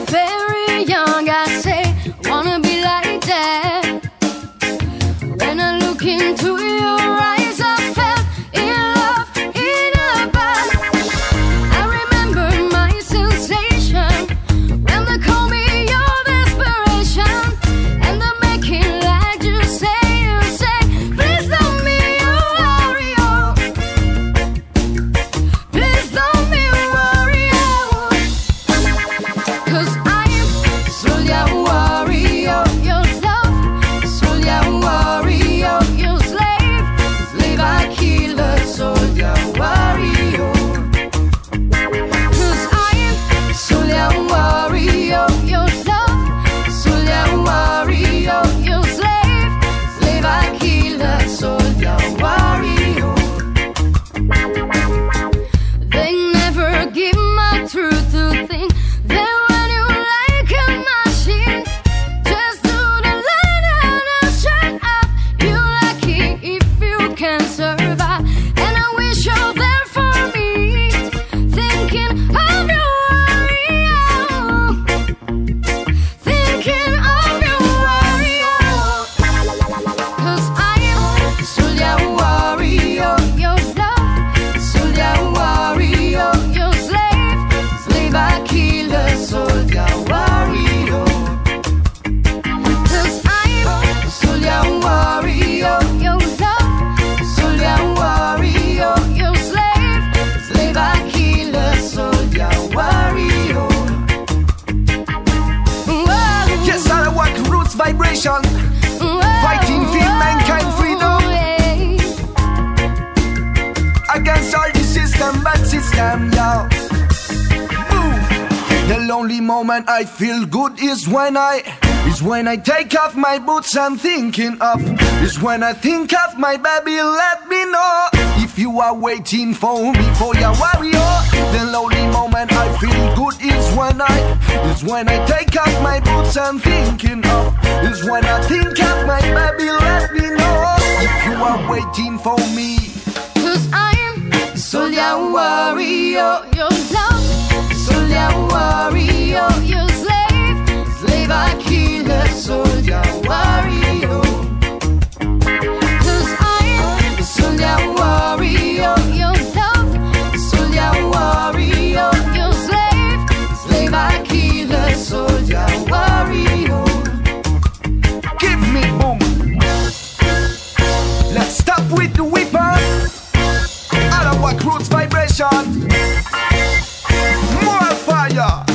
very young, I say, wanna be like that. When I look into your Solia warrior. Cause I am Solia warrior, your love, Solia warrior, your slave, slave I killer, Solia warrior. Whoa. Yes, I walk roots vibration. Fighting for mankind freedom. Against all the system, bad system, yo. The lonely moment I feel good is when I is when I take off my boots I'm thinking of is when I think of my baby let me know. If you are waiting for me for your warrior the lonely moment I feel good is when I is when I take off my boots I'm thinking of is when I think of my baby let me know. If you are waiting for me Cause I am Solia warrior, your love, roots vibration. More fire.